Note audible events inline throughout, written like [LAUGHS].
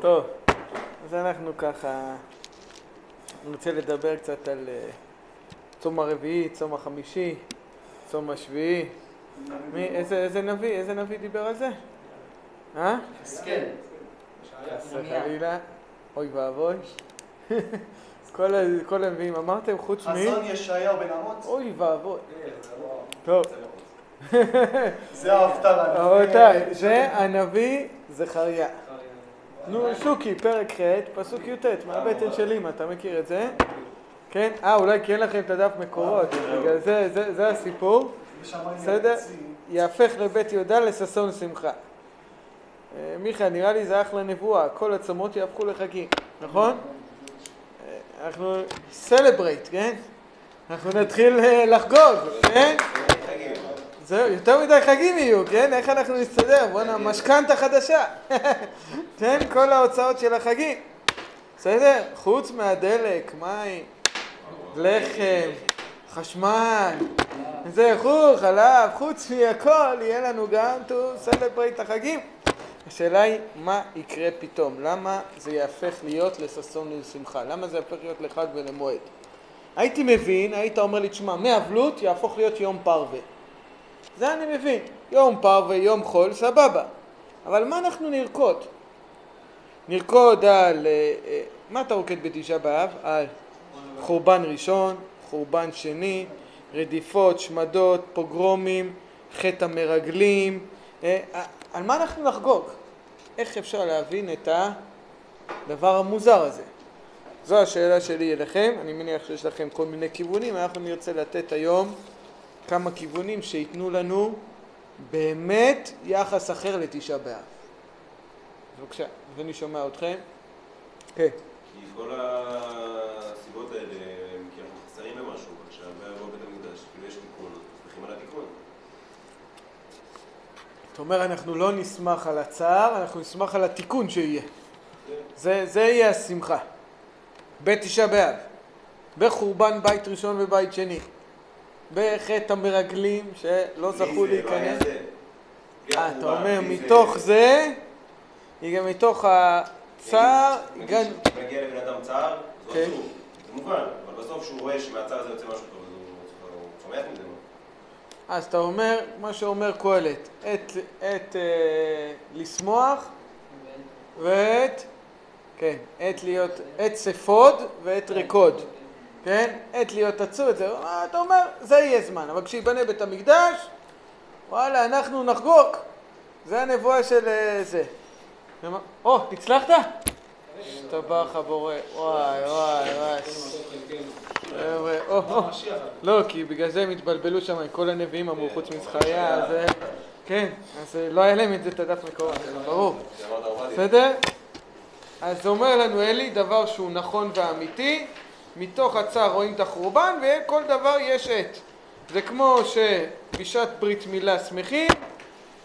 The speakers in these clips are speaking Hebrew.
טוב, אז אנחנו ככה נרצה לדבר קצת על אה, צום הרביעי, צום החמישי, צום השביעי. מי, איזה, איזה נביא, איזה נביא דיבר על זה? אה? הסכם. חס וחלילה. אוי ואבוי. [LAUGHS] כל הנביאים אמרתם חוץ מ... חזון ישעיהו בן אמוץ? אוי ואבוי. טוב. זה ההפטרה. [LAUGHS] רבותיי, זה הנביא זכריה. נו, שוקי, פרק ח', פסוק י"ט, מהבטן של אמא, אתה מכיר את זה? כן? אה, אולי כי אין לכם את הדף מקורות, בגלל זה, זה- זה הסיפור. בסדר? יהפך לבית יהודה לששון שמחה. אה, מיכאל, נראה לי זה אחלה נבואה, כל הצומות יהפכו לחגים, נכון? אה, אנחנו סלברייט, כן? אנחנו נתחיל אה, לחגוג, כן? זהו, יותר מדי חגים יהיו, כן? איך אנחנו נסתדר? בואנה, משכנתה חדשה. [LAUGHS] כן? כל ההוצאות של החגים. בסדר? חוץ מהדלק, מים, לחם, חשמל, זה חור, חלב, חוץ מהכל, יהיה לנו גם to celebrate החגים. השאלה היא, מה יקרה פתאום? למה זה יהפך להיות לששון ולשמחה? למה זה יהפך להיות לחג ולמועד? הייתי מבין, היית אומר לי, תשמע, מאבלות יהפוך להיות יום פרווה. זה אני מבין. יום פרווה, יום חול, סבבה. אבל מה אנחנו נרקוד? נרקוד על... אה, אה, מה אתה רוקד בתשעה באב? על חורבן ראשון, חורבן שני, רדיפות, שמדות, פוגרומים, חטא המרגלים. אה, על מה אנחנו נחגוג? איך אפשר להבין את הדבר המוזר הזה? זו השאלה שלי אליכם, אני מניח שיש לכם כל מיני כיוונים, אנחנו נרצה לתת היום כמה כיוונים שייתנו לנו באמת יחס אחר לתשעה באב. בבקשה, אז אני שומע אתכם. כן. כי כל הסיבות האלה, כי אנחנו חסרים במשהו, עכשיו יבוא בית המקדש, כאילו יש תיקון, שמחים על התיקון. אתה אומר, אנחנו לא נשמח על הצער, אנחנו נשמח על התיקון שיהיה. זה, זה יהיה השמחה. בתשעה באב, בחורבן בית ראשון ובית שני, בחטא המרגלים שלא זכו לא להיכנס. אה, אתה אומר, מתוך זה, היא גם מתוך הצער, נגיד גם... כשמגיע לבן אדם צער, זה כן. עצוב, זה מובן, אבל בסוף כשהוא רואה שמהצער הזה יוצא משהו טוב, אז הוא- צומח מזה. מה? אז אתה אומר, מה שאומר קהלת, עת, עת אה, לשמוח ועת, כן, עת להיות, עת ספוד ועת רקוד, כן? עת להיות עצוב, את זה, אתה אומר, זה יהיה זמן, אבל כשיבנה בית המקדש, וואלה, אנחנו נחגוג. זה הנבואה של אה, זה. או, הצלחת? השתבח הבורא, וואי, וואי, וואי. לא, כי בגלל זה הם התבלבלו שם, כל הנביאים אמרו חוץ מזכריה, אז אה, כן, אז אה, לא היה להם את זה, את הדף מקורות, ברור. שאמרת עובדיה. בסדר? אז אומר לנו אלי דבר שהוא נכון ואמיתי, מתוך הצער רואים את החורבן וכל דבר יש עת. זה כמו שבשעת ברית מילה שמחים,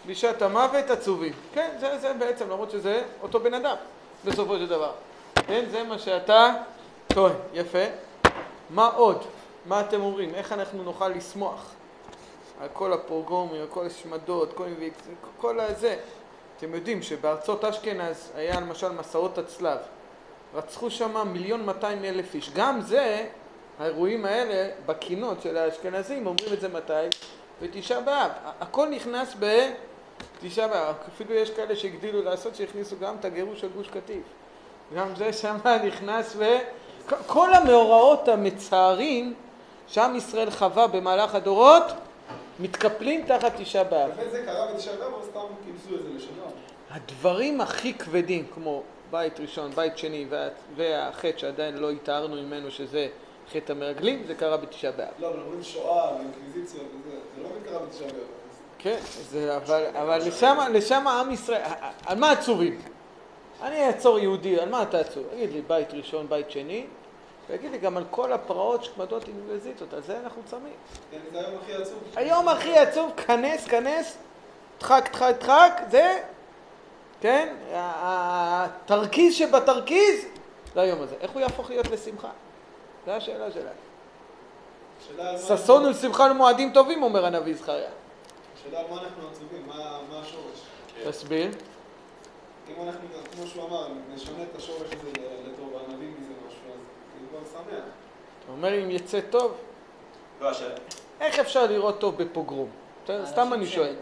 בשעת המוות עצובים. כן, זה, זה בעצם, למרות שזה אותו בן אדם, בסופו של דבר. כן, זה מה שאתה טוען. יפה. מה עוד? מה אתם אומרים? איך אנחנו נוכל לשמוח? על כל הפרוגרומים, על כל השמדות, כל, כל הזה. אתם יודעים שבארצות אשכנז היה למשל מסעות הצלב. רצחו שם מיליון מאתיים אלף איש. גם זה, האירועים האלה, בקינות של האשכנזים, אומרים את זה מתי? בתשעה באב. הכל נכנס בתשעה באב. אפילו יש כאלה שהגדילו לעשות שהכניסו גם את הגירוש של גוש קטיף. גם זה שם [LAUGHS] נכנס ו... כל המאורעות המצערים שעם ישראל חווה במהלך הדורות מתקפלים תחת תשעה באב. באמת זה קרה בתשעה באב או סתם כינסו את זה לשנה? הדברים הכי כבדים, כמו בית ראשון, בית שני, וה- והחטא שעדיין לא התארנו ממנו, שזה חטא המרגלים, זה קרה בתשעה באב. לא, אבל אומרים שואה ואינקוויזיציה וזה, זה לא קרה בתשעה באב. כן, זה, אבל, אבל לשם, לשם עם ישראל, על מה עצובים? אני אעצור יהודי, על מה אתה עצוב? תגיד לי, בית ראשון, בית שני, ויגיד לי גם על כל הפרעות שקמדות אינקוויזיציות, על זה אנחנו צמים. כן, זה היום הכי עצוב. היום הכי עצוב, כנס, כנס, דחק, דחק, דחק, זה, כן, התרכיז שבתרכיז, זה היום הזה. איך הוא יהפוך להיות לשמחה? זו השאלה מה- ששון ולשמחה למועדים טובים, אומר הנביא זכריה. השאלה על מה אנחנו עצובים, מה מה השורש? תסביר. אם אנחנו, כמו שהוא אמר, נשנה את השורש הזה לטוב, הנביא מזה משהו, אז אני כבר שמח. הוא אומר אם יצא טוב, לא, השאלה, איך אפשר לראות טוב בפוגרום? סתם אני שואל.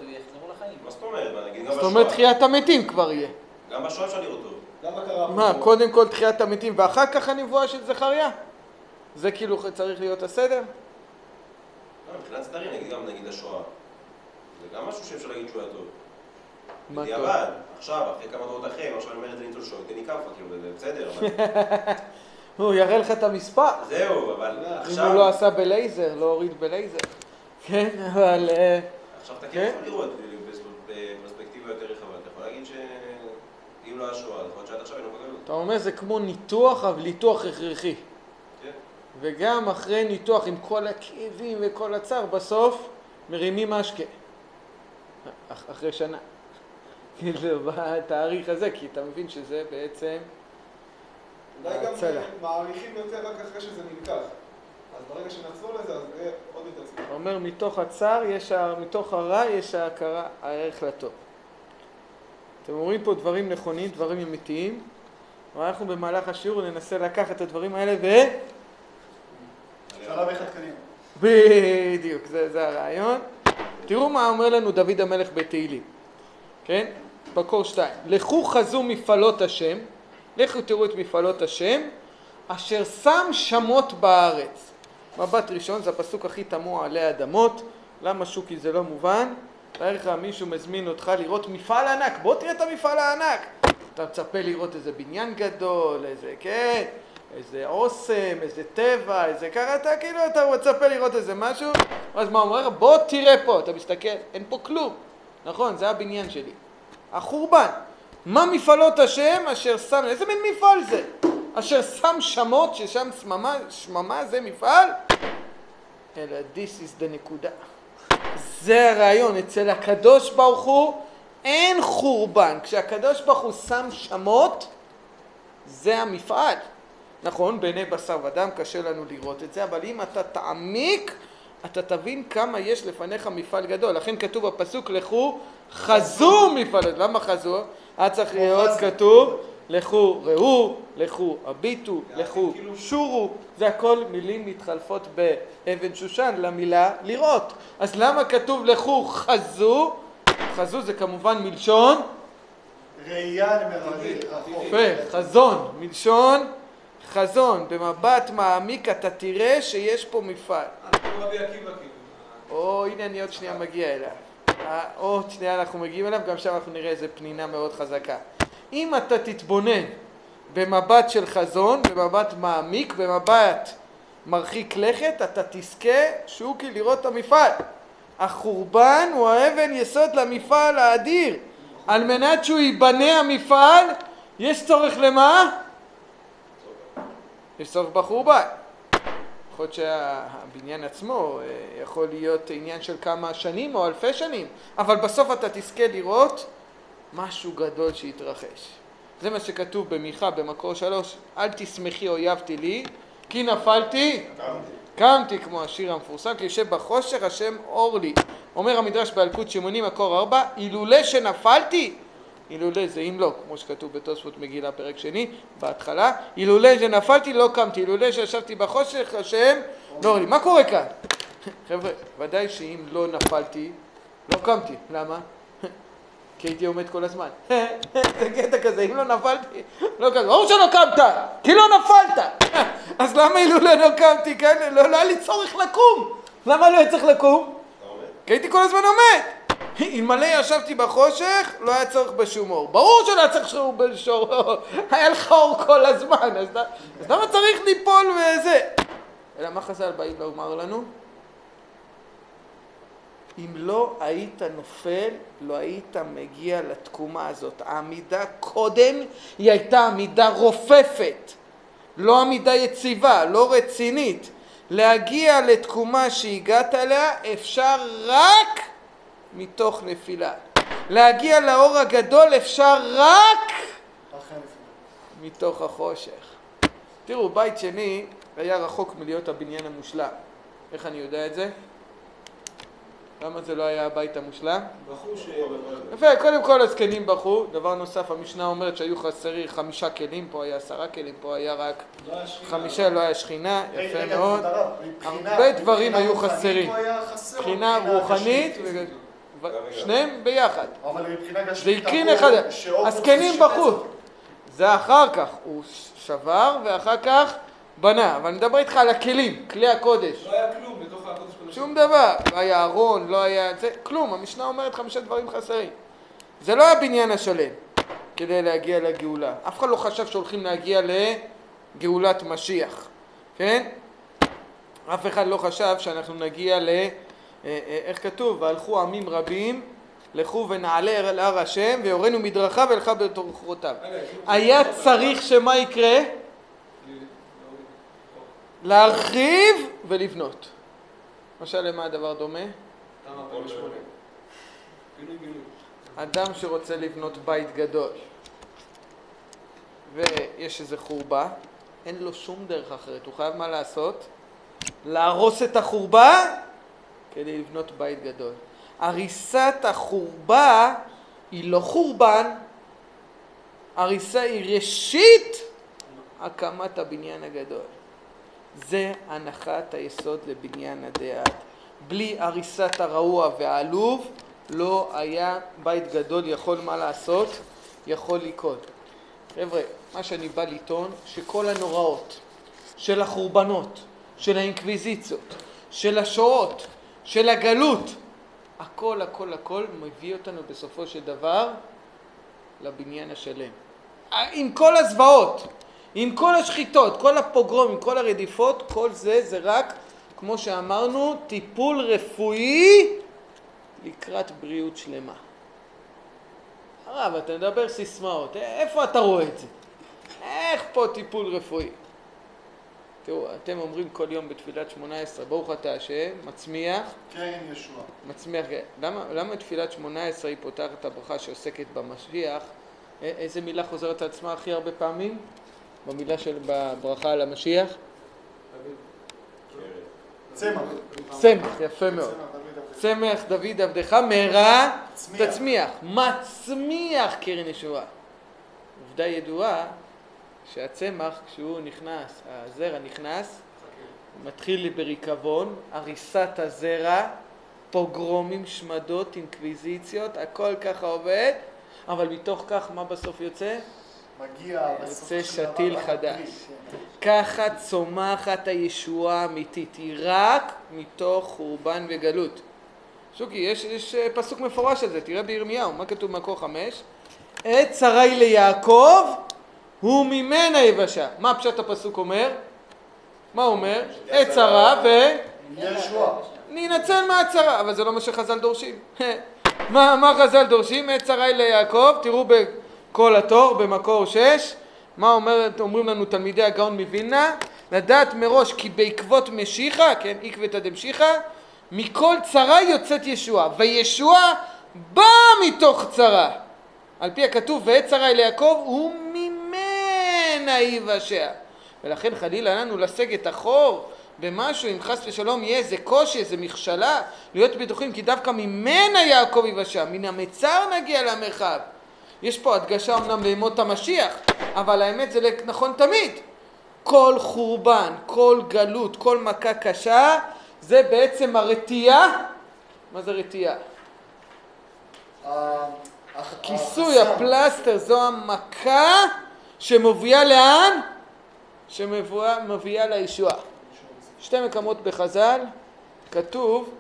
מה זאת אומרת? זאת אומרת. תחיית המתים כבר יהיה. גם בשואה אפשר לראות טוב. למה קרה? מה? קודם כל תחיית המתים ואחר כך הנבואה של זכריה? זה כאילו צריך להיות הסדר? לא, מבחינת סדרים, נגיד גם נגיד השואה. זה גם משהו שאפשר להגיד שהוא היה טוב. מה טוב? בדיעבד, עכשיו, אחרי כמה דורות אחרי, עכשיו אני אומר את זה לניצול שואה, תן לי כאפה, כאילו, זה בסדר, אבל... [LAUGHS] הוא יראה לך את המספר. זהו, אבל אם עכשיו... הוא לא עשה בלייזר, לא הוריד בלייזר. [LAUGHS] כן, אבל... אה, עכשיו אתה כן? כן יכול לראות בס- בפרספקטיבה יותר רחבה. אתה יכול להגיד שאם לא היה שואה, אז שעד עכשיו היינו בגלות. אתה אומר זה כמו ניתוח, אבל ניתוח הכרחי. כן. וגם אחרי ניתוח עם כל הכאבים וכל הצער, בסוף מרימים משקה. אח- אחרי שנה. [LAUGHS] כאילו, בתאריך הזה, כי אתה מבין שזה בעצם... אולי גם. מעריכים יותר רק אחרי שזה נלקח. אז ברגע שנחזור לזה, אז זה יהיה עוד יותר צודק. אומר, מתוך הצער, יש, ה- מתוך הרע יש ההכרה, הערך לטוב. אתם אומרים פה דברים נכונים, דברים אמיתיים, ואנחנו במהלך השיעור ננסה לקחת את הדברים האלה ו... בדיוק, זה, זה הרעיון. תראו מה אומר לנו דוד המלך בתהילים, כן? בקור שתיים. לכו חזו מפעלות השם, לכו תראו את מפעלות השם, אשר שם שמות בארץ. מבט ראשון, זה הפסוק הכי תמוה עלי אדמות. למה שוקי זה לא מובן? תאר לך מישהו מזמין אותך לראות מפעל ענק, בוא תראה את המפעל הענק. אתה מצפה לראות איזה בניין גדול, איזה, כן, איזה אוסם, איזה טבע, איזה ככה, אתה כאילו, אתה מצפה לראות איזה משהו, אז מה אומר? בוא תראה פה, אתה מסתכל, אין פה כלום. נכון, זה הבניין שלי. החורבן. מה מפעלות השם אשר שם, איזה מין מפעל זה? אשר שם שמות, ששם שממה, שממה זה מפעל? אלא this is the נקודה. זה הרעיון, אצל הקדוש ברוך הוא אין חורבן. כשהקדוש ברוך הוא שם שמות, זה המפעל. נכון, בעיני בשר ודם קשה לנו לראות את זה, אבל אם אתה תעמיק, אתה תבין כמה יש לפניך מפעל גדול. לכן כתוב בפסוק, לכו חזו מפעל. למה חזו? היה צריך להיות כתוב, לכו ראו, לכו הביטו, לכו שורו. זה הכל מילים מתחלפות באבן שושן למילה לראות. אז למה כתוב לכו חזו? חזו זה כמובן מלשון ראייה למרחק רחוק. יפה, חזון, מלשון חזון. במבט מעמיק אתה תראה שיש פה מפעל. כאילו. או, הנה אני עוד שנייה מגיע אליו. אה, עוד שנייה אנחנו מגיעים אליו, גם שם אנחנו נראה איזה פנינה מאוד חזקה. אם אתה תתבונן במבט של חזון, במבט מעמיק, במבט מרחיק לכת, אתה תזכה, שוקי, לראות את המפעל. החורבן הוא האבן יסוד למפעל האדיר. על מנת שהוא ייבנה המפעל, יש צורך למה? יש צורך בחורבן. יכול להיות שהבניין עצמו אה, יכול להיות עניין של כמה שנים או אלפי שנים, אבל בסוף אתה תזכה לראות משהו גדול שהתרחש. זה מה שכתוב במיכה במקור שלוש, אל תשמחי אויבתי לי, כי נפלתי, קמתי כמו השיר המפורסם, כי יושב בחושך השם אור לי. אומר המדרש באלקוט שמונים מקור ארבע, אילולא שנפלתי, אילולא זה אם לא, כמו שכתוב בתוספות מגילה פרק שני, בהתחלה, אילולא שנפלתי לא קמתי, אילולא שישבתי בחושך השם לא אור לי. מה קורה כאן? [LAUGHS] חבר'ה, ודאי שאם לא נפלתי, לא קמתי. למה? כי הייתי עומד כל הזמן. [LAUGHS] זה קטע כזה, אם לא נפלתי, לא קמתי. ברור שלא קמת, כי לא נפלת. [LAUGHS] אז למה אילולא לא קמתי? כן, לא, לא היה לי צורך לקום. למה לא היה צריך לקום? כי הייתי כל הזמן עומד. [LAUGHS] אלמלא ישבתי בחושך, לא היה צורך בשום אור. ברור שלא היה צריך שום בשום אור, היה לך אור כל הזמן, אז, אז למה צריך ליפול וזה? אלא מה חז"ל באים לומר לנו? אם לא היית נופל, לא היית מגיע לתקומה הזאת. העמידה קודם היא הייתה עמידה רופפת, לא עמידה יציבה, לא רצינית. להגיע לתקומה שהגעת אליה אפשר רק מתוך נפילה. להגיע לאור הגדול אפשר רק. מתוך החושך. תראו, בית שני היה רחוק מלהיות הבניין המושלם. איך אני יודע את זה? למה זה לא היה הבית המושלם? בחור ש... יפה, קודם כל הזקנים בכו. דבר נוסף, המשנה אומרת שהיו חסרי חמישה כלים, פה היה עשרה כלים, פה היה רק לא. חמישה, לא היה שכינה, יפה מאוד. הרבה דברים היו חסרים. מבחינה רוחנית, שניהם ביחד. זה הקרין אחד, הזקנים. אותו. זה אחר כך, הוא שבר ואחר כך בנה, אבל אני מדבר איתך על הכלים, כלי הקודש. לא היה כלום. שום דבר, לא היה ארון, לא היה זה, כלום, המשנה אומרת חמישה דברים חסרים. זה לא הבניין השלם כדי להגיע לגאולה. אף אחד לא חשב שהולכים להגיע לגאולת משיח, כן? אף אחד לא חשב שאנחנו נגיע ל... אה, אה, איך כתוב? והלכו עמים רבים, לכו ונעלה אל הר השם, ויורנו מדרכיו בתוכחותיו. רגע, כאילו- היה צריך שמה יקרה? להרחיב ולבנות. משל למה הדבר דומה? תמה 48. פינוי בינוי. אדם שרוצה לבנות בית גדול ויש איזה חורבה, אין לו שום דרך אחרת, הוא חייב מה לעשות? להרוס את החורבה כדי לבנות בית גדול. הריסת החורבה היא לא חורבן, הריסה היא ראשית הקמת הבניין הגדול. זה הנחת היסוד לבניין הדעת. בלי הריסת הרעוע והעלוב לא היה בית גדול יכול מה לעשות, יכול לקרות. חבר'ה, מה שאני בא לטעון, שכל הנוראות של החורבנות, של האינקוויזיציות, של השואות, של הגלות, הכל הכל הכל מביא אותנו בסופו של דבר לבניין השלם. עם כל הזוועות, עם כל השחיטות, כל הפוגרומים, כל הרדיפות, כל זה זה רק, כמו שאמרנו, טיפול רפואי לקראת בריאות שלמה. הרב, אתה מדבר סיסמאות, איפה אתה רואה את זה? איך פה טיפול רפואי? תראו, אתם אומרים כל יום בתפילת שמונה עשרה, ברוך אתה השם, מצמיח, קרן ישוע. מצמיח, למה, למה תפילת שמונה עשרה היא פותחת את הברכה שעוסקת במשיח? איזה מילה חוזרת על עצמה הכי הרבה פעמים? במילה של בברכה על המשיח? צמח. צמח, יפה מאוד. צמח, דוד עבדך. מהרה צמיח. תצמיח. מצמיח קרן ישועה. עובדה ידועה שהצמח כשהוא נכנס, הזרע נכנס, מתחיל בריקבון, הריסת הזרע, פוגרומים, שמדות, אינקוויזיציות, הכל ככה עובד, אבל מתוך כך מה בסוף יוצא? מגיע בסופו יוצא שתיל חדש. כן. ככה צומחת הישועה האמיתית, היא רק מתוך חורבן וגלות. שוקי, יש, יש אה, פסוק מפורש על זה, תראה בירמיהו, מה כתוב במקור חמש? עת שרי ליעקב הוא ממנה יבשה. מה פשט הפסוק אומר? מה הוא אומר? עת שרה ו... נינצל מהצרה, אבל זה לא מה שחז"ל דורשים. [LAUGHS] מה, מה חז"ל דורשים? עת שרי ליעקב, תראו בכל התור, במקור שש, מה אומרת, אומרים לנו תלמידי הגאון מווילנה? לדעת מראש כי בעקבות משיחה, כן, עקבתא דמשיחא, מכל צרה יוצאת ישועה, וישועה באה מתוך צרה. על פי הכתוב, ועת שרי ליעקב וממנה יבשע. ולכן חלילה לנו לסגת אחור במשהו, אם חס ושלום יהיה איזה קושי, איזה מכשלה, להיות בטוחים כי דווקא ממנה יעקב יבשע, מן המצר נגיע למרחב. יש פה הדגשה אמנם לימות המשיח, אבל האמת זה נכון תמיד. כל חורבן, כל גלות, כל מכה קשה, זה בעצם הרתיעה. מה זה רתיעה? ה- כיסוי. הפלסטר, זו המכה שמובילה לאן? שמובילה לישועה. שתי מקומות בחז"ל כתוב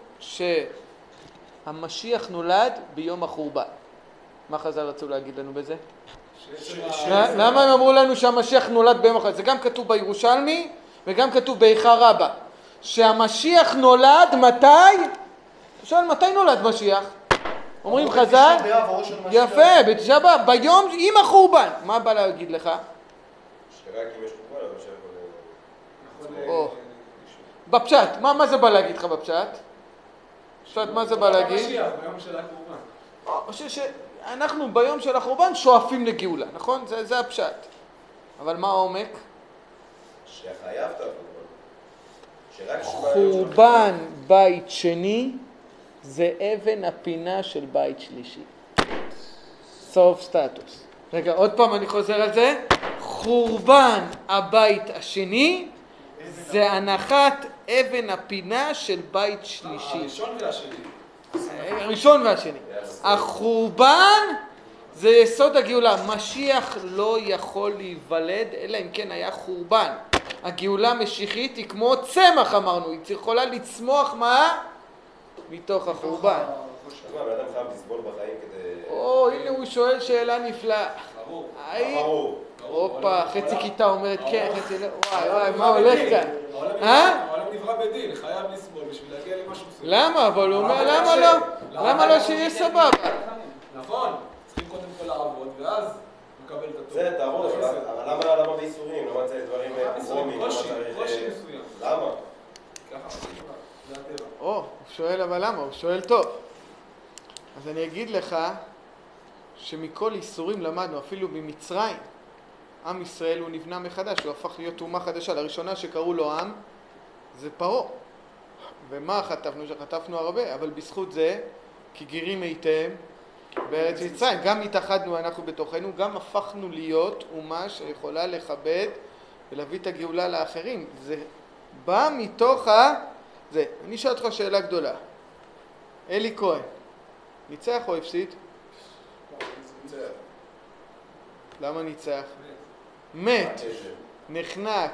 שהמשיח נולד ביום החורבן. מה חז"ל רצו להגיד לנו בזה? למה הם אמרו לנו שהמשיח נולד ביום החורבן? זה גם כתוב בירושלמי וגם כתוב באיכה רבה. שהמשיח נולד מתי? שואל מתי נולד משיח? אומרים חז"ל. יפה, בתשעה באב, ביום עם החורבן. מה בא להגיד לך? אבל שם... או. בפשט, מה, מה זה בא להגיד לך בפשט? בפשט מה זה בא להגיד? המשיח, ביום של החורבן שואפים לגאולה, נכון? זה, זה הפשט. אבל מה העומק? חורבן בית שני זה אבן הפינה של בית שלישי. סוף סטטוס. רגע, עוד פעם אני חוזר על זה. חורבן הבית השני זה הנחת אבן הפינה של בית שלישי. הראשון והשני. הראשון והשני. החורבן זה יסוד הגאולה. משיח לא יכול להיוולד אלא אם כן היה חורבן. הגאולה המשיחית היא כמו צמח אמרנו, היא יכולה לצמוח מה? מתוך החורבן. כדי... או, הנה הוא שואל שאלה נפלאה. ברור. הופה, חצי כיתה אומרת כן, חצי לא, וואי וואי, מה הולך כאן? העולם אה? נברא- העולם נברא בדין, חייב לסבול בשביל להגיע למשהו מסוים. למה? אבל הוא אומר, אבל למה. לא? למה? לא שיהיה סבבה? נכון, צריכים קודם כל לעבוד, ואז לקבל את הטוב. זה תעבוד, אבל למה למה בייסורים? למה צריך דברים פרומים? למה קושי. קושי אה, מסוים. למה? ככה זה הטבע. או, הוא שואל אבל למה? הוא שואל טוב. אז אני אגיד לך שמכל איסורים למדנו, אפילו במצרים, עם ישראל הוא נבנה מחדש, הוא הפך להיות אומה חדשה. לראשונה שקראו לו עם זה פרעה. ומה חטפנו? שחטפנו הרבה, אבל בזכות זה, כי גירים הייתם בארץ מצרים. גם התאחדנו אנחנו בתוכנו, גם הפכנו להיות אומה שיכולה לכבד ולהביא את הגאולה לאחרים. זה בא מתוך ה... זה. אני אשאל אותך שאלה גדולה. אלי כהן, ניצח או הפסיד? למה ניצח? מת. נחנק,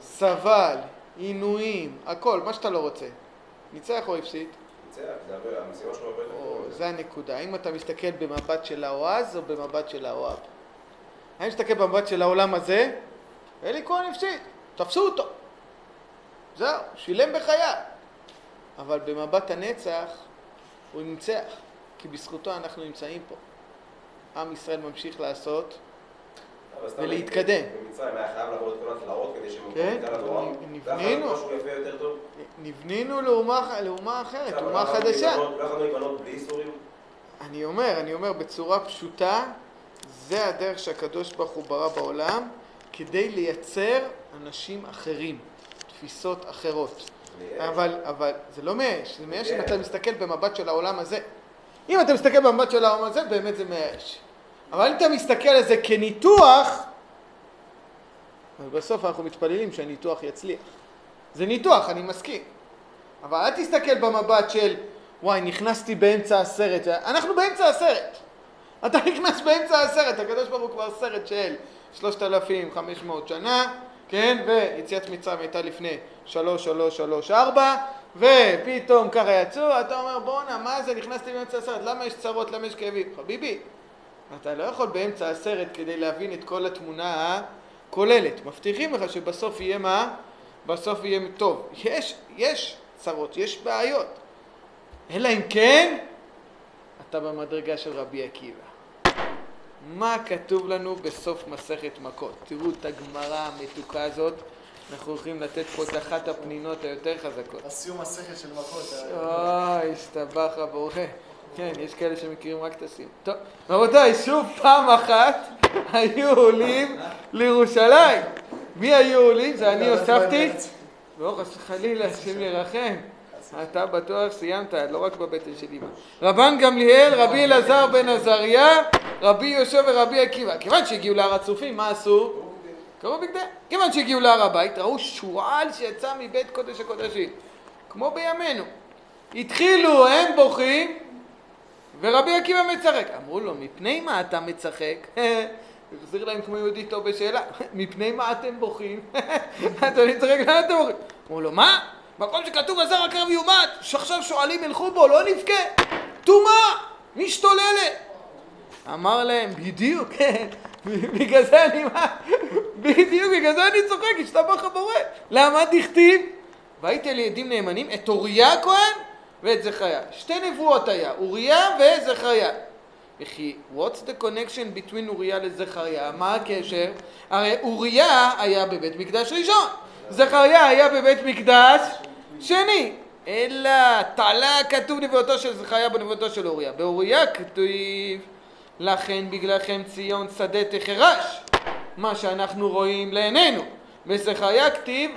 סבל, עינויים, הכל, מה שאתה לא רוצה. ניצח או הפסיד? ניצח, זה הנקודה. האם אתה מסתכל במבט של האוהז או במבט של האוהב? האם מסתכל במבט של העולם הזה? אלי כהן הפסיד, תפסו אותו. זהו, שילם בחייו. אבל במבט הנצח הוא ניצח, כי בזכותו אנחנו נמצאים פה. עם ישראל ממשיך לעשות, ולהתקדם. במצרים היה חייב לעבור את כל התלאות כדי שהם כן. נבנינו. נבנינו לאומה, אחרת, אומה לא חדשה. לא יכולנו להיבנות בלי איסורים? אני אומר, אני אומר בצורה פשוטה, זה הדרך שהקדוש ברוך הוא ברא בעולם כדי לייצר אנשים אחרים, תפיסות אחרות. אבל, אבל זה לא מייאש, זה מייאש אם. אתה מסתכל במבט של העולם הזה. אם אתה מסתכל במבט של העולם הזה, באמת זה מייאש. אבל אם אתה מסתכל על זה כניתוח, אז בסוף אנחנו מתפללים שהניתוח יצליח. זה ניתוח, אני מסכים. אבל אל תסתכל במבט של, וואי, נכנסתי באמצע הסרט. אנחנו באמצע הסרט. אתה נכנס באמצע הסרט, הקדוש ברוך הוא כבר סרט של 3,500 שנה, כן? ויציאת מצרים הייתה לפני 3, 3, 3, 4, ופתאום ככה יצאו, אתה אומר, בואנה, מה זה, נכנסתי באמצע הסרט, למה יש צרות, למה יש כאבים? חביבי, אתה לא יכול באמצע הסרט כדי להבין את כל התמונה הכוללת. מבטיחים לך שבסוף יהיה מה? בסוף יהיה טוב. יש, יש צרות, יש בעיות. אלא אם כן, אתה במדרגה של רבי עקיבא. מה כתוב לנו בסוף מסכת מכות? תראו את הגמרא המתוקה הזאת. אנחנו הולכים לתת פה את אחת הפנינות היותר חזקות. הסיום מסכת של מכות. אוי, הסתבך הבורא. כן, יש כאלה שמכירים רק את הסיום. טוב, רבותיי, שוב פעם אחת היו עולים לירושלים. מי היו עולים? זה אני הוספתי? חס וחלילה, השם ירחם. אתה בטוח סיימת, לא רק בבטן של אמא. רבן גמליאל, רבי אלעזר בן עזריה, רבי יהושע ורבי עקיבא. כיוון שהגיעו להר הצופים, מה עשו? קראו בגדי. כיוון שהגיעו להר הבית, ראו שועל שיצא מבית קודש הקודשים. כמו בימינו. התחילו, הם בוכים, ורבי עקיבא מצחק. אמרו לו, מפני מה אתה מצחק? [LAUGHS] החזיר להם כמו יהודי טוב בשאלה, [LAUGHS] מפני מה אתם בוכים? [LAUGHS] אתה מצחק, למה אתם בוכים? אמרו לו, מה? מקום שכתוב הזר הקרב יומת, שעכשיו שועלים ילכו בו, לא נבכה. טומאה, משתוללת. אמר להם, בדיוק, כן, בגלל זה אני? בדיוק, בגלל זה אני צוחק, השתבח הבורא. למה דכתיב? והייתי לידים נאמנים את אוריה הכהן ואת זכריה. שתי נבואות היה, אוריה וזכריה. וכי, what's the connection between אוריה לזכריה? מה הקשר? הרי אוריה היה בבית מקדש ראשון, זכריה היה בבית מקדש שני. אלא תעלה כתוב נבואתו של זכריה בנבואתו של אוריה. באוריה כתוב לכן בגללכם ציון שדה תחרש, מה שאנחנו רואים לעינינו. בזכריה כתיב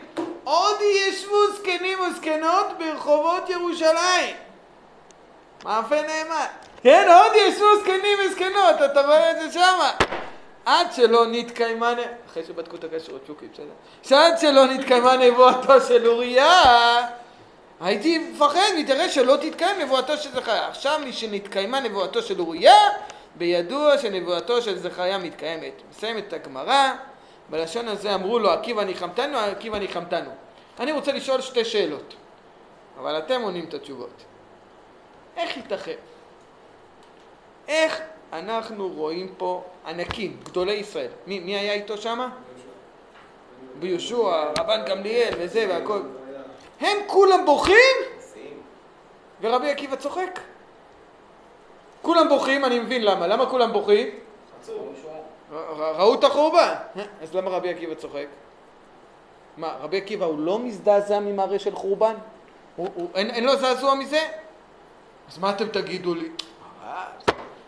עוד ישבו זקנים וזקנות ברחובות ירושלים. מאפה נאמן. כן, עוד ישבו זקנים וזקנות, אתה רואה את זה שמה. עד שלא נתקיימה, אחרי שבדקו את הכשרות, שוקי, בסדר. שעד שלא נתקיימה נבואתו של אוריה, הייתי מפחד, מתראה שלא תתקיים נבואתו של זכריה. עכשיו משנתקיימה נבואתו של אוריה, בידוע שנבואתו של זכריה מתקיימת. מסיימת הגמרא, בלשון הזה אמרו לו עקיבא ניחמתנו, עקיבא ניחמתנו. אני רוצה לשאול שתי שאלות, אבל אתם עונים את התשובות. איך ייתכן? איך אנחנו רואים פה ענקים, גדולי ישראל? מי, מי היה איתו שמה? ביהושע, רבן גמליאל וזה והכל. הם כולם בוכים ורבי עקיבא צוחק. כולם בוכים, אני מבין למה. למה כולם בוכים? ר- ראו את החורבן. אז למה רבי עקיבא צוחק? מה, רבי עקיבא הוא לא מזדעזע ממראה של חורבן? הוא, הוא, אין, אין לו זעזוע מזה? אז מה אתם תגידו לי? "אה,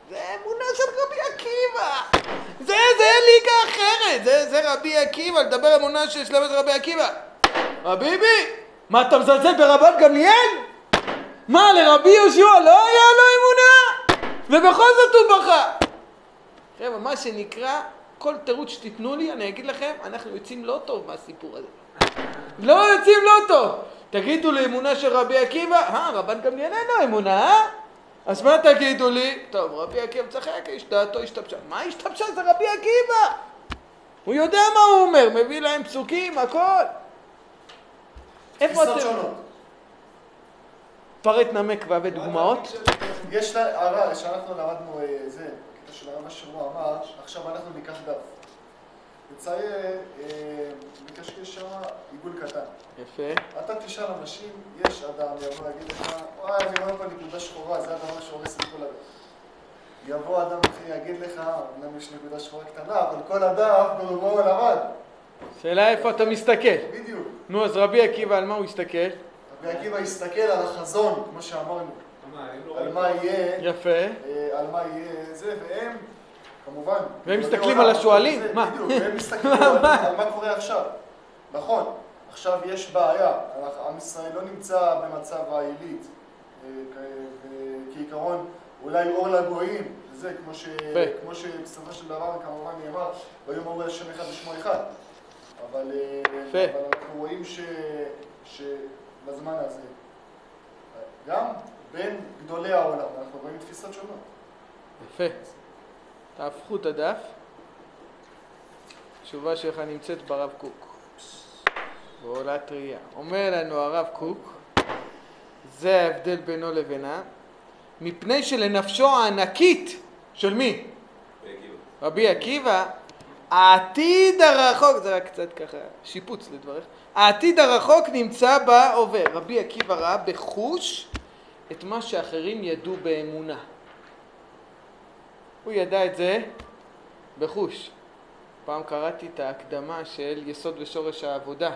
זה אמונה של רבי עקיבא! זה, זה ליגה אחרת! זה, זה רבי עקיבא, לדבר אמונה של שלמת רבי עקיבא! רביבי, מה אתה מזלזל ברבן גמליאל? מה, לרבי יהושע לא היה לו אמונה? ובכל זאת הוא בכה! חבר'ה, מה שנקרא, כל תירוץ שתיתנו לי, אני אגיד לכם, אנחנו יוצאים לא טוב מהסיפור הזה. לא יוצאים לא טוב. תגידו לי אמונה של רבי עקיבא? אה, רבן גמליאל אין לו אמונה, אה? אז מה תגידו לי? טוב, רבי עקיבא צחק, איש דעתו השתבשה. מה השתבשה? זה רבי עקיבא! הוא יודע מה הוא אומר, מביא להם פסוקים, הכל. איפה אתם? פרט נמק והבא דוגמאות. יש הרב, שאנחנו למדנו אה, זה, של הרב אשר הוא אמר, עכשיו אנחנו ניקח דף. נצייר, אה, נקשקש שם עיגול קטן. יפה. אתה תשאל אנשים, יש אדם, יבוא להגיד לך, וואי, אני רואה פה נקודה שחורה, זה הדבר שהורס את כל הדף. יבוא אדם אחר, יגיד לך, אמנם יש נקודה שחורה קטנה, אבל כל הדף ברובו הוא לבן. שאלה איפה אתה מסתכל. בדיוק. נו, אז רבי עקיבא, על מה הוא הסתכל? רבי עקיבא הסתכל על החזון, כמו שאמרנו, על מה יהיה, יפה. אה, על מה יהיה זה, והם, כמובן... והם מסתכלים על השואלים? זה, מה? בדיוק, והם מסתכלים [LAUGHS] על מה קורה עכשיו. נכון, עכשיו יש בעיה, עם ישראל לא נמצא במצב העילית. אה, ו- כעיקרון, אולי אור לגויים, זה כמו, ש... כמו שבסופו של דבר כמובן נאמר, ויאמרו השם אחד ושמו אחד. אבל, אה. אבל אנחנו רואים ש... שבזמן הזה, גם בין גדולי העולם, אנחנו רואים תפיסות שונות. יפה. תהפכו את הדף. התשובה שלך נמצאת ברב קוק. בעולת ראייה. אומר לנו הרב קוק, זה ההבדל בינו לבינה, מפני שלנפשו הענקית של מי? רבי עקיבא, העתיד הרחוק, זה רק קצת ככה שיפוץ לדבריך, העתיד הרחוק נמצא בהווה. רבי עקיבא ראה בחוש את מה שאחרים ידעו באמונה. הוא ידע את זה בחוש. פעם קראתי את ההקדמה של יסוד ושורש העבודה.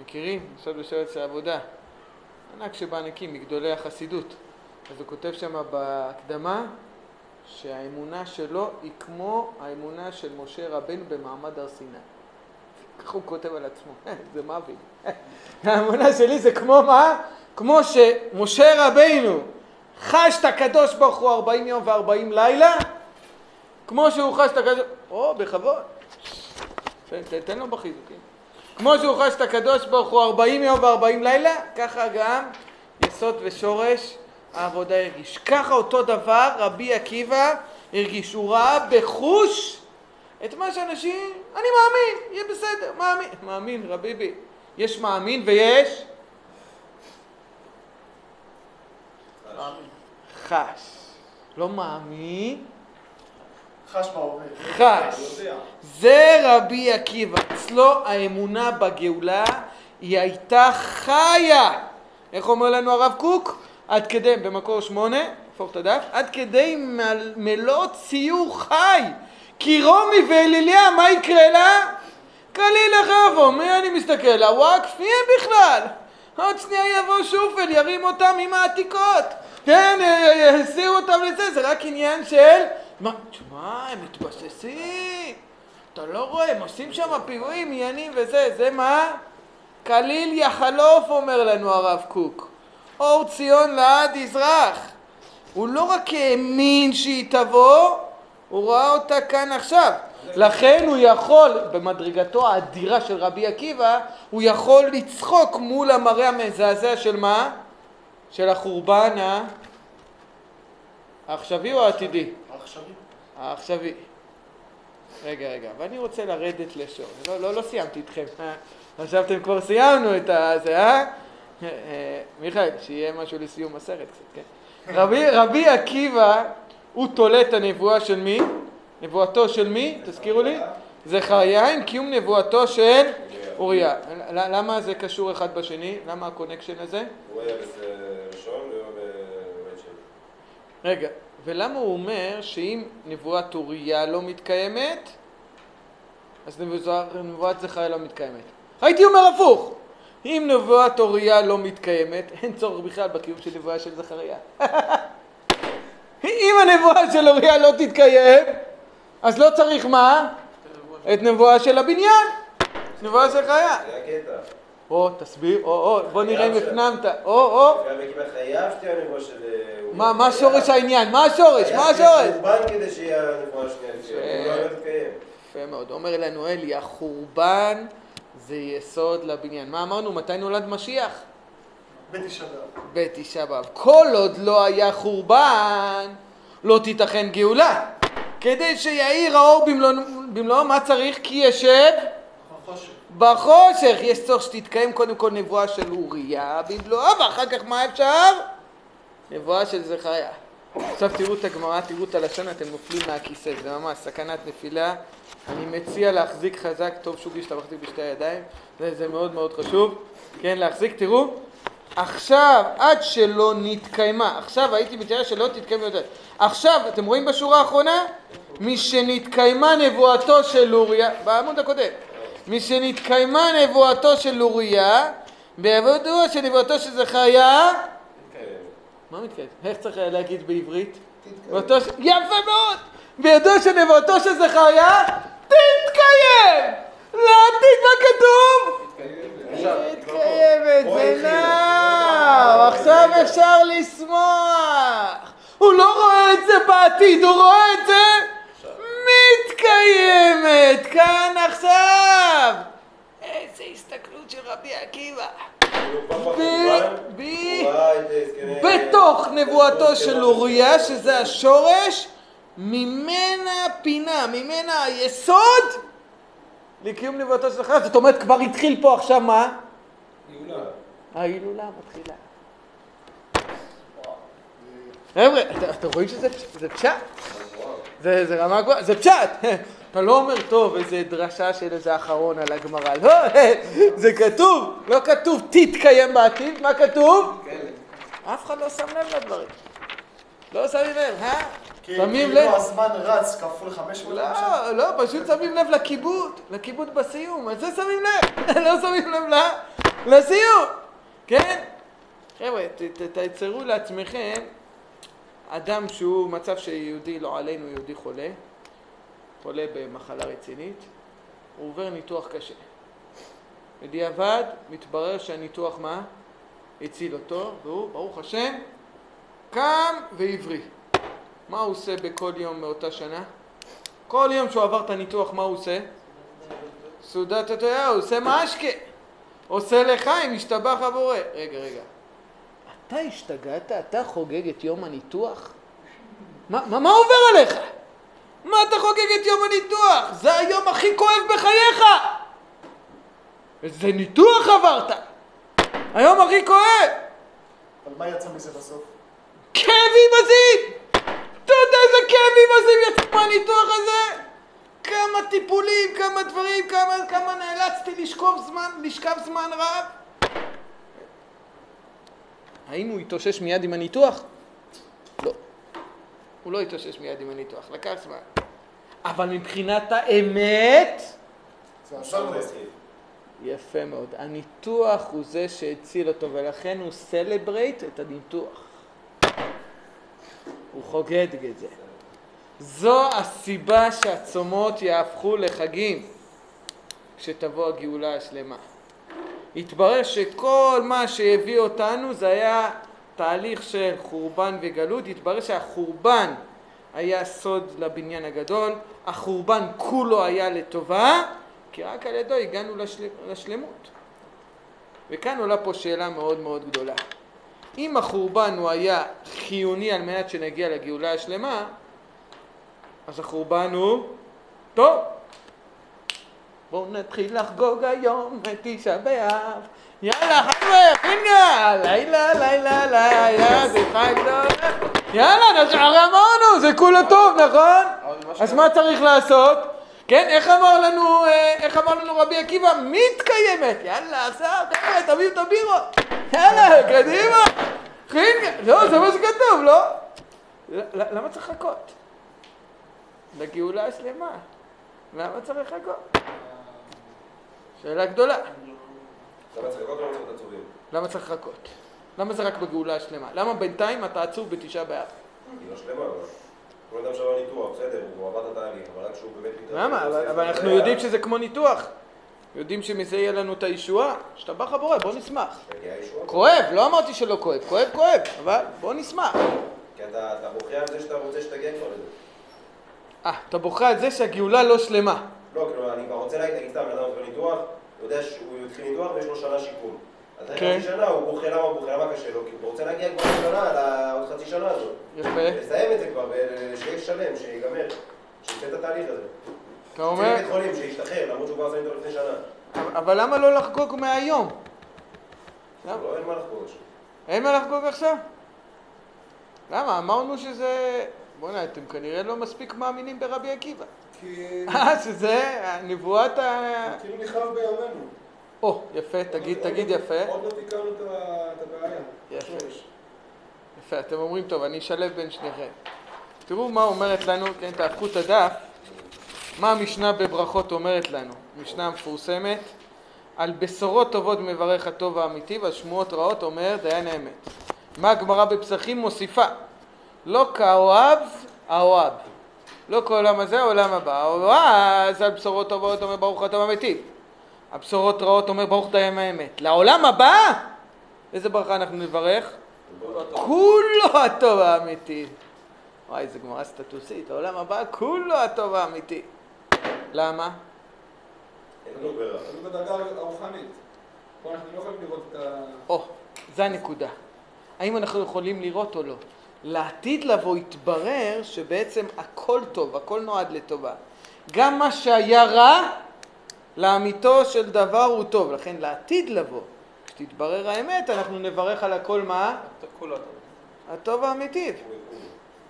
מכירים? יסוד ושורש העבודה. ענק שבענקים, מגדולי החסידות. אז הוא כותב שם בהקדמה שהאמונה שלו היא כמו האמונה של משה רבנו במעמד הר סיני. כך הוא כותב על עצמו, [LAUGHS] זה מוות. [LAUGHS] האמונה שלי זה כמו מה? כמו שמשה רבנו חש את הקדוש ברוך הוא 40 יום ו-40 לילה, כמו שהוא חש את הקדוש... או, בכבוד. תן לו בחיזוקים. כמו שהוא חש את הקדוש ברוך הוא 40 יום ו-40 לילה, ככה גם יסוד ושורש העבודה הרגיש. ככה אותו דבר רבי עקיבא הרגיש. הוא ראה בחוש את מה שאנשים, אני מאמין, יהיה בסדר, מאמין. מאמין, רביבי. יש מאמין ויש חש. לא מאמין, חש בהווה. חש. זה רבי עקיבא. אצלו האמונה בגאולה היא הייתה חיה. איך אומר לנו הרב קוק? עד כדי, במקור שמונה, הפוך את הדף, עד כדי מל- מלוא ציור חי. כי רומי ואליליה, מה יקרה לה? קליל לחבו, מי אני מסתכל? הוואקף? מי הם בכלל? עוד שנייה יבוא שופל, ירים אותם עם העתיקות. כן, יסיעו אותם לזה, זה רק עניין של... מה, תשמע, הם מתבססים. אתה לא רואה, הם עושים שם פיגועים, עניינים וזה, זה מה? כליל יחלוף, אומר לנו הרב קוק. אור ציון לעד יזרח. הוא לא רק האמין שהיא תבוא, הוא ראה אותה כאן עכשיו. לכן הוא יכול, במדרגתו האדירה של רבי עקיבא, הוא יכול לצחוק מול המראה המזעזע של מה? של החורבן ה- העכשווי או העתידי? העכשווי. העכשווי. רגע, רגע, ואני רוצה לרדת לשור. לא, לא, לא סיימתי איתכם. אה? חשבתם כבר סיימנו את הזה, אה? אה, אה, מיכאל, שיהיה משהו לסיום הסרט קצת, כן? רבי, רבי עקיבא, הוא תולה את הנבואה של מי? נבואתו של מי? תזכירו לי? זכריה עם קיום נבואתו של אוריה. למה זה קשור אחד בשני? למה ה connection הזה? הוא היה שני. רגע, ולמה הוא אומר שאם נבואת אוריה לא מתקיימת, אז נבואת זכריה לא מתקיימת? הייתי אומר הפוך, אם נבואת אוריה לא מתקיימת, אין צורך בכלל בקיום של נבואה של זכריה. [LAUGHS] אם הנבואה של אוריה לא תתקיים, אז לא צריך מה? את נבואה של הבניין, נבואה של חיה. זה הקטע. או, תסביר, או, או, בוא נראה אם הפנמת, או, או, עקיבא חייב שתהיה הנבואה של... מה, מה שורש העניין? מה השורש? מה השורש? היה חורבן כדי שיהיה הנבואה השנייה לפי ש- הוא לא. יפה מאוד. אומר לנו אלי, החורבן זה יסוד לבניין. מה אמרנו? מתי נולד משיח? בתשעה באב. בתשעה באב. כל עוד לא היה חורבן, לא תיתכן גאולה. כדי שיאיר האור במלואו, במלואו, מה צריך? כי ישב חושך. בחושך. יש צורך שתתקיים קודם כל נבואה של אוריה במלואה, ואחר כך מה אפשר? נבואה של זכריה. עכשיו תראו את הגמרא, תראו את הלשון, אתם נופלים מהכיסא, זה ממש סכנת נפילה. אני מציע להחזיק חזק, טוב שוגי שאתה מחזיק בשתי הידיים, זה, זה מאוד מאוד חשוב. כן, להחזיק, תראו. עכשיו, עד שלא נתקיימה, עכשיו הייתי מתאר שלא תתקיים יותר. עכשיו, אתם רואים בשורה האחרונה? משנתקיימה נבואתו של אוריה, בעמוד הקודם, משנתקיימה נבואתו של אוריה, בעבודו של נבואתו של זכריה, מה מתקיים? איך צריך להגיד בעברית? יפה מאוד! בידו של נבואתו של זכריה, תתקיים! לעתיד מה כתוב? מתקיימת, זה נאו, עכשיו אפשר לשמוח. הוא לא רואה את זה בעתיד, הוא רואה את זה מתקיימת, כאן עכשיו. איזה הסתכלות של רבי עקיבא. בתוך נבואתו של אוריה, שזה השורש, ממנה פינה, ממנה היסוד לקיום נבואתו של אחר. זאת אומרת, כבר התחיל פה עכשיו מה? גאולה. ההילולה מתחילה. חבר'ה, אתם רואים שזה זה פשט? זה, זה רמה גבוהה, זה פשט! [LAUGHS] אתה לא אומר, טוב, איזה דרשה של איזה אחרון על הגמרא. לא, [LAUGHS] זה כתוב, לא כתוב תתקיים בעתיד, מה כתוב? אף אחד לא שם לב לדברים. לא שמים לב, אה? שמים כאילו לב. הזמן רץ כפול 500 לא, לא, פשוט שמים לב לכיבוד, לכיבוד בסיום, על זה שמים לב, [LAUGHS] לא שמים לב לסיום, כן? חבר'ה, תייצרו לעצמכם אדם שהוא מצב שיהודי, לא עלינו, יהודי חולה, חולה במחלה רצינית, הוא עובר ניתוח קשה. בדיעבד מתברר שהניתוח מה? הציל אותו, והוא, ברוך השם, קם והבריא. מה הוא עושה בכל יום מאותה שנה? כל יום שהוא עבר את הניתוח, מה הוא עושה? סעודת התויה, הוא עושה משקה. עושה לחיים, משתבח הבורא. רגע, רגע. אתה השתגעת? אתה חוגג את יום הניתוח? מה, מה, מה עובר עליך? מה אתה חוגג את יום הניתוח? זה היום הכי כואב בחייך! איזה ניתוח עברת! היום הכי כואב! אבל מה יצא מזה בסוף? כאבים עזים! אתה יודע איזה כאבים עזים יצאו מהניתוח הזה? כמה טיפולים, כמה דברים, כמה, כמה נאלצתי לשכב זמן, לשכב זמן רב? האם הוא התאושש מיד עם הניתוח? לא. הוא לא התאושש מיד עם הניתוח, לקח זמן. אבל מבחינת האמת, זה לו. יפה מאוד. הניתוח הוא זה שהציל אותו, ולכן הוא סלברייט את הניתוח. הוא חוגג את זה. זו הסיבה שהצומות יהפכו לחגים כשתבוא הגאולה השלמה. התברר שכל מה שהביא אותנו זה היה תהליך של חורבן וגלות, התברר שהחורבן היה סוד לבניין הגדול, החורבן כולו היה לטובה, כי רק על ידו הגענו לשל... לשלמות. וכאן עולה פה שאלה מאוד מאוד גדולה. אם החורבן הוא היה חיוני על מנת שנגיע לגאולה השלמה, אז החורבן הוא טוב. בואו נתחיל לחגוג היום את תשעה באב. יאללה חבר'ה, פינגה, לילה, לילה, לילה, זה חג טוב. יאללה, נשאר אמרנו, זה כולו טוב, נכון? אז מה צריך לעשות? כן, איך אמר לנו, אה, איך אמר לנו רבי עקיבא? מתקיימת. יאללה, עכשיו, חבר'ה, תביאו את הבירות. יאללה, קדימה. חינגה. לא, זה מה שכתוב, לא? למה צריך לחכות? לגאולה השלמה. למה צריך לחכות? שאלה גדולה. למה צריך לקרות? למה צריך? למה לחכות? למה זה רק בגאולה השלמה? למה בינתיים אתה עצוב בתשעה באב? היא לא שלמה, אבל... כל אדם שעבר ניתוח, בסדר, הוא עבר את התהליך, אבל רק כשהוא באמת מתרחב... למה? אבל, זה אנחנו. יודעים שזה כמו ניתוח. יודעים שמזה יהיה לנו את הישועה. השתבח הבורא, בוא נשמח. כואב, לא אמרתי שלא כואב. כואב, כואב, אבל בוא נשמח. כי אתה אתה בוכה על זה שאתה רוצה שתגיע כבר לזה. אה, אתה בוכה על זה שהגאולה לא שלמה. לא, כאילו, אני כבר רוצה להגיד, נגיד סתם, בן אדם עובר ניתוח, הוא יודע שהוא התחיל ניתוח ויש לו שנה שיקום. אז אחרי. חצי שנה הוא בוכה, למה הוא בוכה? למה קשה לו? כי הוא רוצה להגיע כבר לשנה, לעוד חצי שנה הזאת. יפה. לסיים את זה כבר, ושיהיה שלם, שיגמר, שיצא את התהליך הזה. אתה אומר, בית חולים, שישתחרר, למרות שהוא כבר עשה איתו לפני שנה. אבל למה לא לחגוג מהיום? למה? לא, אין מה לחגוג עכשיו. אין מה לחגוג עכשיו? למה? אמרנו שזה... בוא'נה, אתם כנראה לא מספיק מאמינים ברבי עקיבא. כי אה, שזה נבואת ה... כאילו נכתב בימינו. או, יפה, תגיד, תגיד יפה. עוד לא תיקנו את הבעיה. יפה. יפה, אתם אומרים טוב, אני אשלב בין שניכם. תראו מה אומרת לנו, כן, תהפכו את הדף, מה המשנה בברכות אומרת לנו, משנה מפורסמת, על בשורות טובות מברך הטוב האמיתי ועל שמועות רעות אומר דיין האמת. מה הגמרא בפסחים מוסיפה? לא כאוהב, האוהב. לא כעולם הזה, העולם הבא. האוהב על בשורות טובות אומר ברוך הטוב האמיתי. הבשורות רעות אומר ברוך דיין האמת. לעולם הבא, איזה ברכה אנחנו נברך? כולו הטוב האמיתי. וואי, איזה גמרא סטטוסית. העולם הבא, כולו הטוב האמיתי. למה? אין לנו ברירה. תלוי בדרגה הרוחנית. פה אנחנו לא יכולים לראות את ה... או, זה הנקודה. האם אנחנו יכולים לראות או לא? לעתיד לבוא יתברר שבעצם הכל טוב, הכל נועד לטובה. גם מה שהיה רע, לאמיתו של דבר הוא טוב. לכן לעתיד לבוא, כשתתברר האמת, אנחנו נברך על הכל מה? הטוב האמיתי.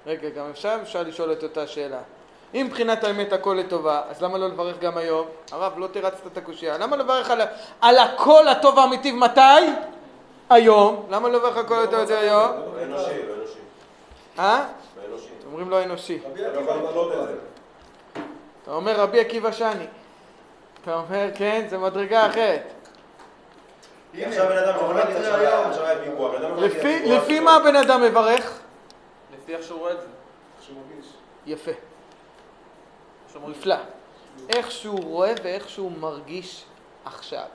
רגע, גם אפשר, אפשר לשאול את אותה שאלה. אם מבחינת האמת הכל לטובה, אז למה לא לברך גם היום? הרב, לא תירצת את הקושייה. למה לברך על, על הכל הטוב האמיתי מתי? היום. למה לא לברך הכל הטוב האמיתי היום? אנושי, אנושי. אה? אומרים לא אנושי. אתה אומר רבי עקיבא שני. אתה אומר, כן, זה מדרגה אחרת. עכשיו בן אדם עכשיו היה פיגוע, לפי. מה הבן אדם מברך? לפי איך שהוא רואה את זה. שהוא מרגיש. יפה, איך שהוא מרגיש. נפלא. איך שהוא רואה ואיך שהוא מרגיש עכשיו.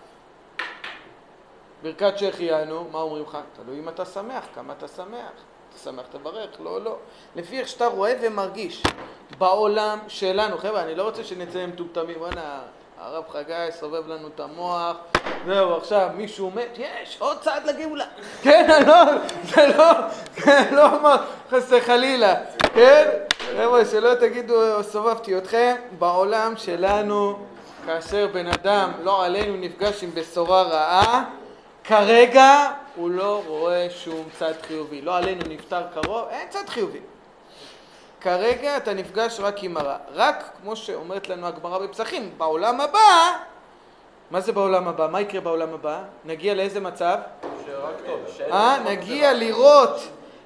ברכת שהחיינו, מה אומרים לך? תלוי אם אתה שמח, כמה אתה שמח. אתה שמח תברך, לא, לא. לפי איך שאתה רואה ומרגיש. בעולם שלנו, חבר'ה, אני לא רוצה שנצא מטומטמים, וואנה, הרב חגי סובב לנו את המוח, זהו, עכשיו מישהו מת, יש, עוד צעד לגאולה. כן, לא, זה לא, זה לא אמר, חס וחלילה, כן? חבר'ה, שלא תגידו, סובבתי אתכם, בעולם שלנו, כאשר בן אדם, לא עלינו, נפגש עם בשורה רעה, כרגע הוא לא רואה שום צד חיובי. לא עלינו נפטר קרוב, אין צד חיובי. כרגע אתה נפגש רק עם הרע. רק, כמו שאומרת לנו הגמרא בפסחים, בעולם הבא, מה זה בעולם הבא? מה יקרה בעולם הבא? נגיע לאיזה מצב? שרק טוב. אה? נגיע. לראות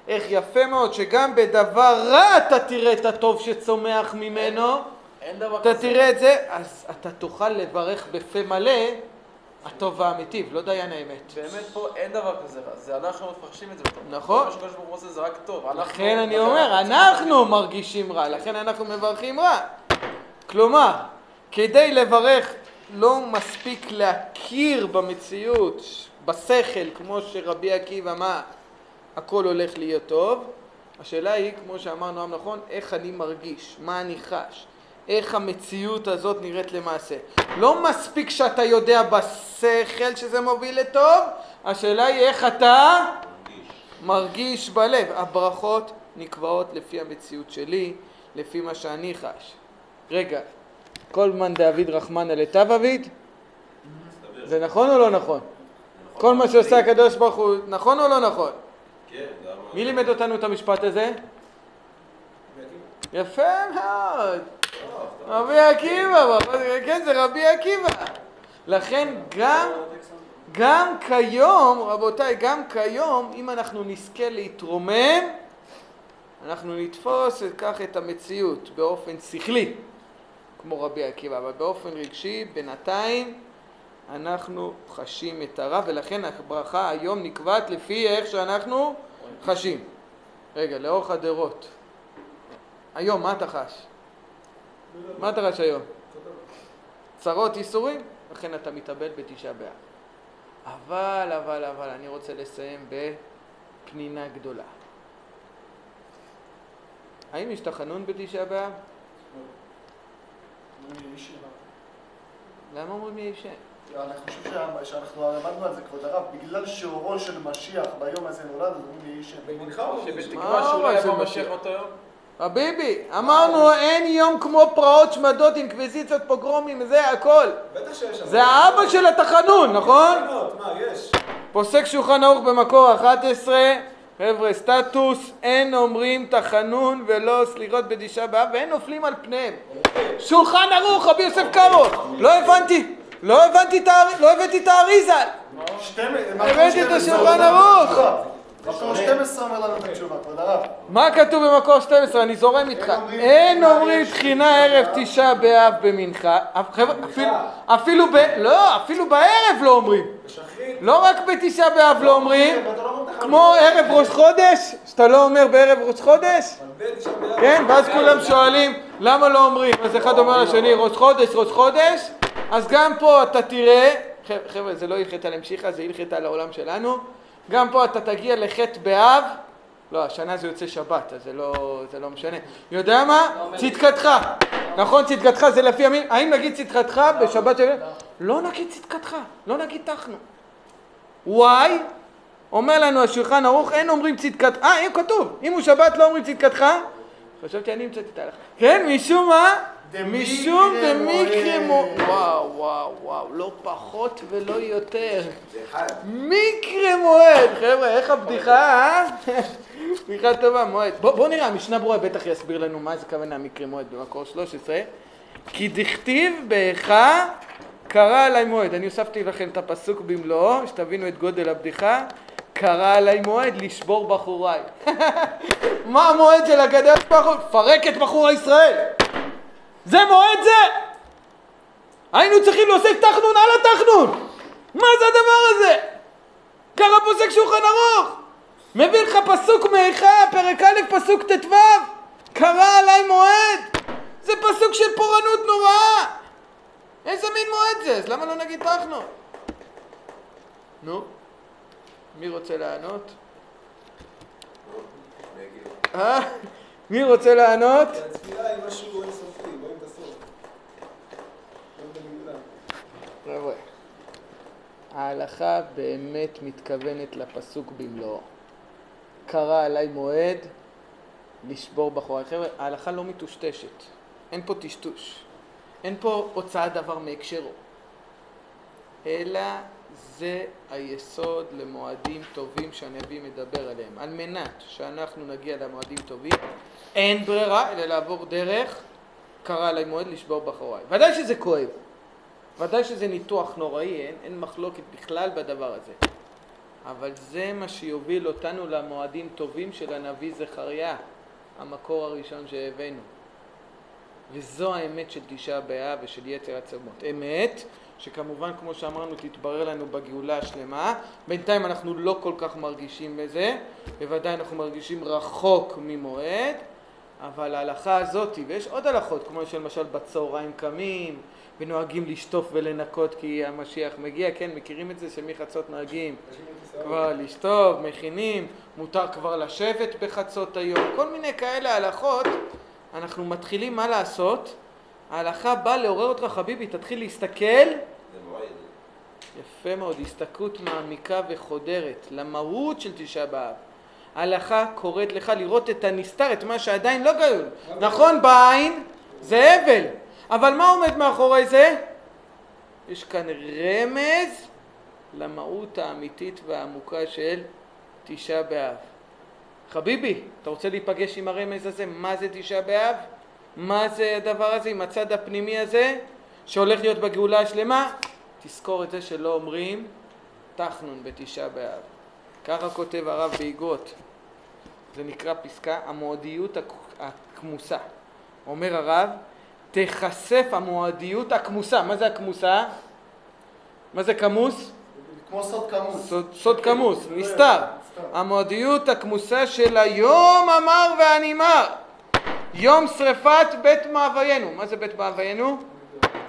איך יפה מאוד שגם בדבר רע אתה תראה את הטוב שצומח ממנו, אין דבר אתה כזה. תראה את זה, אז אתה תוכל לברך בפה מלא הטוב והאמיתי, ולא דיין האמת. באמת פה אין דבר כזה רע. זה אנחנו מפרשים את זה בטוב. נכון. מה שקדוש ברוך הוא עושה זה רק טוב. לכן אני אומר, אנחנו מרגישים רע, לכן אנחנו מברכים רע. כלומר, כדי לברך לא מספיק להכיר במציאות, בשכל, כמו שרבי עקיבא מה? הכל הולך להיות טוב. השאלה היא, כמו שאמר נועם נכון, איך אני מרגיש, מה אני חש, איך המציאות הזאת נראית למעשה. לא מספיק שאתה יודע בשכל שזה מוביל לטוב, השאלה היא איך אתה מרגיש. מרגיש בלב. הברכות נקבעות לפי המציאות שלי, לפי מה שאני חש. רגע, כל זמן דאביד רחמנא לטב אביד? מסתבר. זה נכון או לא נכון? כל מה שעושה הקדוש ברוך הוא, נכון או לא נכון? כן. מי לימד אותנו את המשפט הזה? יפה מאוד. רבי עקיבא, כן זה רבי עקיבא. לכן גם, גם כיום, רבותיי, גם כיום, אם אנחנו נזכה להתרומם, אנחנו נתפוס כך את המציאות באופן שכלי, כמו רבי עקיבא, אבל באופן רגשי, בינתיים, אנחנו חשים את הרע, ולכן הברכה היום נקבעת לפי איך שאנחנו חשים. רגע, לאורך הדורות. היום, מה אתה חש? מה אתה חש היום? צרות, ייסורים? לכן אתה מתאבל בתשעה באב. אבל, אבל, אבל, אני רוצה לסיים בפנינה גדולה. האם יש תחנון בתשעה באב? למה אומרים שם? אני חושב שאנחנו למדנו על זה, כבוד הרב, בגלל שאורו של משיח ביום הזה נולד, אז אומרים שם. במנחה או שבתקווה שאולי יבוא משיח? באותו יום. חביבי, אמרנו אין יום כמו פרעות שמדות, אינקוויזיציות, פוגרומים, זה הכל. בטח שיש. זה האבא של התחנון, נכון? מה, יש? פוסק שולחן ערוך במקור 11, חבר'ה, סטטוס, אין אומרים תחנון ולא סליחות בתשעה באב ואין נופלים על פניהם. שולחן ערוך, רבי יוסף קארו, לא הבנתי, לא הבנתי לא את האריזה. הבאתי את השולחן ערוך. מקור 12 אומר לנו את התשובה, כבוד הרב. מה כתוב במקור 12? אני זורם איתך. אין אומרים תחינה ערב תשעה באב במנחה. אפילו- ב... לא, אפילו בערב לא אומרים. לא רק בתשעה באב לא אומרים, כמו ערב ראש חודש, שאתה לא אומר בערב ראש חודש. כן? ואז כולם שואלים למה לא אומרים, אז אחד אומר לשני ראש חודש, ראש חודש, אז גם פה אתה תראה, חבר'ה זה לא הלכת על המשיכה, זה הלכת על העולם שלנו, גם פה אתה תגיע לחטא באב, לא, השנה זה יוצא שבת, אז זה לא, זה לא משנה. יודע מה? צדקתך. נכון, צדקתך זה לפי המין, האם נגיד צדקתך בשבת של... לא נגיד צדקתך, לא נגיד תחנו. וואי, אומר לנו השולחן ערוך, אין אומרים צדקת... אה, כתוב, אם הוא שבת לא אומרים צדקתך, חשבתי אני המצאתי את ההלכה. כן, משום מה? משום דמיקרא מועד. מו... וואו, וואו, וואו, לא פחות ולא יותר. מקרה מועד, חבר'ה, איך הבדיחה, אה? [LAUGHS] בדיחה טובה, מועד. בוא, בוא נראה, המשנה ברורה בטח יסביר לנו מה זה כוונה מקרה מועד במקור 13. כי דכתיב באיכה קרא עליי מועד. אני הוספתי לכם את הפסוק במלואו, שתבינו את גודל הבדיחה. קרא עליי מועד לשבור בחוריי. [LAUGHS] מה המועד של הקדוש ברוך הוא? פרק את בחורי ישראל. זה מועד זה! היינו צריכים להוסיף תחנון על התחנון! מה זה הדבר הזה? ככה פוסק שולחן ערוך! מביא לך פסוק מאיכה, פרק א', פסוק ט"ו קרא עליי מועד! זה פסוק של פורענות נוראה! איזה מין מועד זה? אז למה לא נגיד תחנון? נו, מי רוצה לענות? אה? מי רוצה לענות? כי התפילה היא משהו אינסופי, רואים את הסוף. לא במילה. חבר'ה, ההלכה באמת מתכוונת לפסוק במלואו. קרא עליי מועד לשבור בחורי. חבר'ה, ההלכה לא מטושטשת. אין פה טשטוש. אין פה הוצאת דבר מהקשרו. אלא זה היסוד למועדים טובים שהנביא מדבר עליהם. על מנת שאנחנו נגיע למועדים טובים, אין ברירה אלא לעבור דרך קרא עליי מועד לשבור בחוריי. ודאי שזה כואב. ודאי שזה ניתוח נוראי, אין, אין מחלוקת בכלל בדבר הזה. אבל זה מה שיוביל אותנו למועדים טובים של הנביא זכריה, המקור הראשון שהבאנו. וזו האמת של תשעה באב ושל יתר הצומות. אמת, שכמובן, כמו שאמרנו, תתברר לנו בגאולה השלמה. בינתיים אנחנו לא כל כך מרגישים בזה, בוודאי אנחנו מרגישים רחוק ממועד, אבל ההלכה הזאתי, ויש עוד הלכות, כמו שלמשל בצהריים קמים ונוהגים לשטוף ולנקות כי המשיח מגיע, כן, מכירים את זה שמחצות נוהגים כבר לשטוף, מכינים, מותר כבר לשבת בחצות היום, כל מיני כאלה הלכות, אנחנו מתחילים מה לעשות? ההלכה באה לעורר אותך חביבי, תתחיל להסתכל. יפה מאוד, הסתכלות מעמיקה וחודרת למהות של תשעה באב. ההלכה קוראת לך לראות את הנסתר, את מה שעדיין לא גאול. נכון, בעין זה הבל, אבל מה עומד מאחורי זה? יש כאן רמז למהות האמיתית והעמוקה של תשעה באב. חביבי, אתה רוצה להיפגש עם הרמז הזה? מה זה תשעה באב? מה זה הדבר הזה עם הצד הפנימי הזה שהולך להיות בגאולה השלמה? תזכור את זה שלא אומרים תחנון בתשעה באב. ככה כותב הרב באגרות. זה נקרא פסקה המועדיות הכ- הכמוסה. אומר הרב, תיחשף המועדיות הכמוסה. מה זה הכמוסה? מה זה כמוס? כמו סוד כמוס. סוד, סוד כמוס, נסתר. המועדיות הכמוסה של היום המר והנמהר. יום שרפת בית מאוויינו. מה זה בית מאוויינו?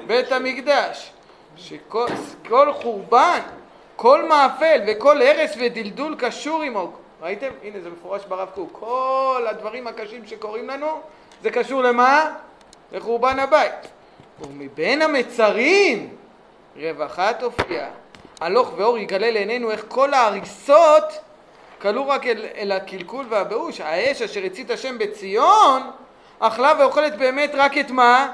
בית המקדש. שכל כל חורבן, כל מאפל וכל הרס ודלדול קשור עמו. ראיתם? הנה זה מפורש ברב קוק. כל הדברים הקשים שקורים לנו, זה קשור למה? לחורבן הבית. ומבין המצרים, רווחה תופיע. הלוך ואור יגלה לעינינו איך כל ההריסות כלו רק אל, אל הקלקול והבאוש. האש אשר הצית השם בציון, אכלה ואוכלת באמת רק את מה?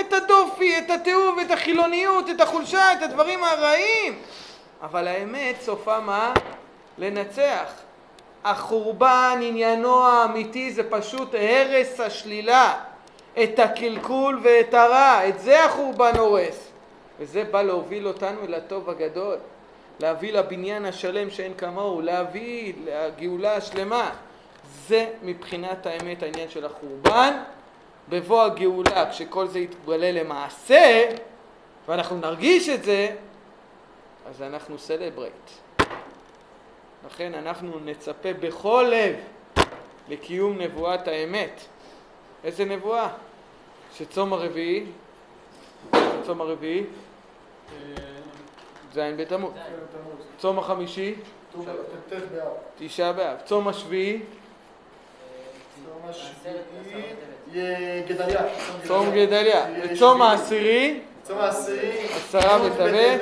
את הדופי, את התיעוב, את החילוניות, את החולשה, את הדברים הרעים. אבל האמת סופה מה? לנצח. החורבן, עניינו האמיתי זה פשוט הרס השלילה. את הקלקול ואת הרע, את זה החורבן הורס. וזה בא להוביל אותנו אל הטוב הגדול. להביא לבניין השלם שאין כמוהו, להביא לגאולה השלמה. זה מבחינת האמת העניין של החורבן. בבוא הגאולה, כשכל זה יתגלה למעשה, ואנחנו נרגיש את זה, אז אנחנו celebrate. לכן אנחנו נצפה בכל לב לקיום נבואת האמת. איזה נבואה? שצום הרביעי, צום הרביעי, י"ז בתמוז. צום החמישי, ט' באב. תשעה באב. צום השביעי, צום יה- גדליה. וצום העשירי, צום העשירי. עשרה. בטבת.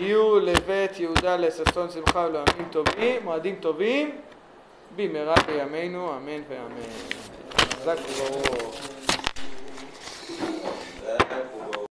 יהיו לבית יהודה לששון שמחה ולעמים טובים, מועדים טובים, במהרה בימינו, אמן ואמן. рюкзак уголового.